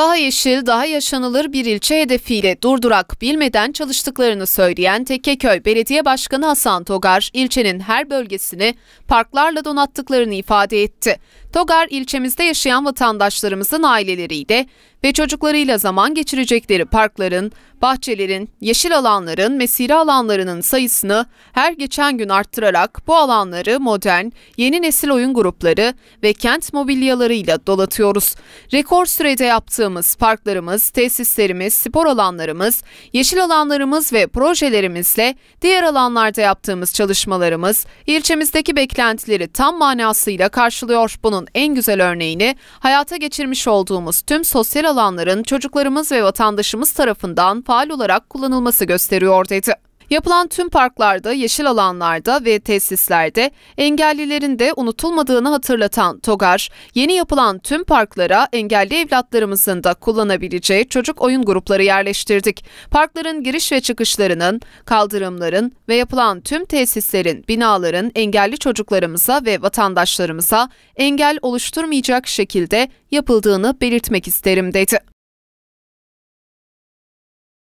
Daha yeşil, daha yaşanılır bir ilçe hedefiyle durdurak bilmeden çalıştıklarını söyleyen Tekkeköy Belediye Başkanı Hasan Togar, ilçenin her bölgesini parklarla donattıklarını ifade etti. Togar, ilçemizde yaşayan vatandaşlarımızın aileleriyle ve çocuklarıyla zaman geçirecekleri parkların, bahçelerin, yeşil alanların, mesire alanlarının sayısını her geçen gün arttırarak bu alanları modern, yeni nesil oyun grupları ve kent mobilyalarıyla dolatıyoruz. Rekor sürede yaptığımız parklarımız, tesislerimiz, spor alanlarımız, yeşil alanlarımız ve projelerimizle diğer alanlarda yaptığımız çalışmalarımız ilçemizdeki beklentileri tam manasıyla karşılıyor. Bunun en güzel örneğini hayata geçirmiş olduğumuz tüm sosyal alanların çocuklarımız ve vatandaşımız tarafından faal olarak kullanılması gösteriyor dedi. Yapılan tüm parklarda, yeşil alanlarda ve tesislerde engellilerin de unutulmadığını hatırlatan Togar, yeni yapılan tüm parklara engelli evlatlarımızın da kullanabileceği çocuk oyun grupları yerleştirdik. Parkların giriş ve çıkışlarının, kaldırımların ve yapılan tüm tesislerin, binaların engelli çocuklarımıza ve vatandaşlarımıza engel oluşturmayacak şekilde yapıldığını belirtmek isterim dedi.